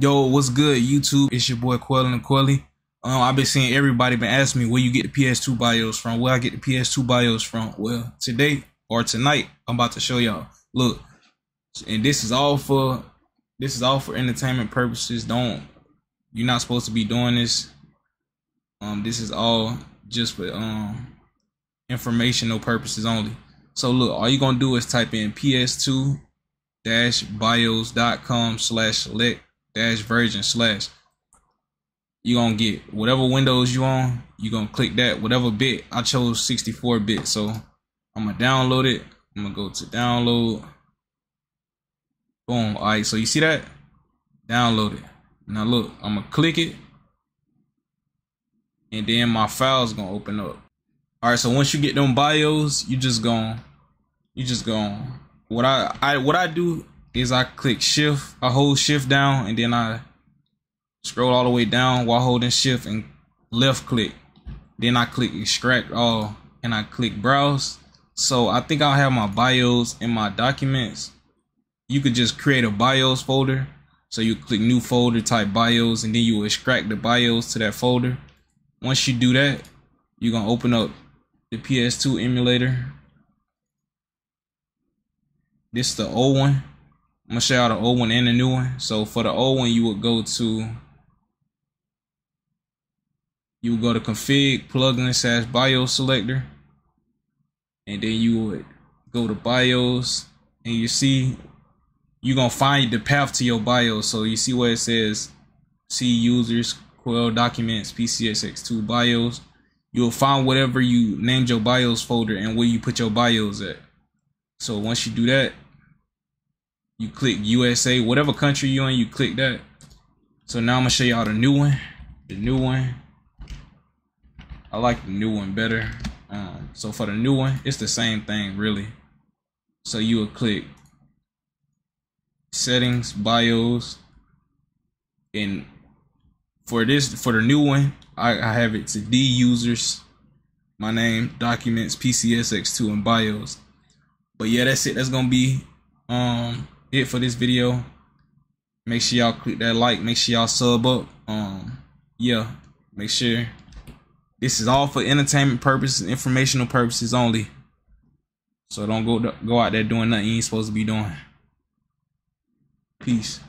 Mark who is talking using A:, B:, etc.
A: Yo, what's good, YouTube? It's your boy QuellNQuelly. Um, I've been seeing everybody been asking me where you get the PS2 bios from. Where I get the PS2 bios from? Well, today or tonight, I'm about to show y'all. Look, and this is all for this is all for entertainment purposes. Don't you're not supposed to be doing this. Um, this is all just for um informational purposes only. So look, all you're gonna do is type in PS2 bios.com slash select dash version slash. You're gonna get whatever windows you on you're gonna click that whatever bit. I chose 64 bit so i'm gonna download it. I'm gonna go to download. Boom all right so you see that? Download it. Now look i'm gonna click it and then my file's gonna open up. All right so once you get them bios you just gonna you just gonna what i i what i do is I click shift, I hold shift down and then I scroll all the way down while holding shift and left click. Then I click extract all and I click browse. So I think I'll have my bios in my documents. You could just create a bios folder. So you click new folder, type bios, and then you extract the bios to that folder. Once you do that, you're gonna open up the PS2 emulator. This is the old one. I'm gonna show y'all the old one and the new one. So for the old one, you would go to you would go to config plugin slash BIOS selector, and then you would go to BIOS, and you see you're gonna find the path to your BIOS. So you see where it says C users, Quell documents, PCSX2 BIOS. You'll find whatever you named your BIOS folder and where you put your BIOS at. So once you do that, you click USA, whatever country you're in, you click that. So now I'm gonna show y'all the new one. The new one. I like the new one better. Um, so for the new one, it's the same thing really. So you will click settings, bios, and for this for the new one, I, I have it to D users, my name, documents, PCSX2, and bios. But yeah, that's it. That's gonna be um it for this video. Make sure y'all click that like. Make sure y'all sub up. Um, yeah. Make sure this is all for entertainment purposes, informational purposes only. So don't go go out there doing nothing you ain't supposed to be doing. Peace.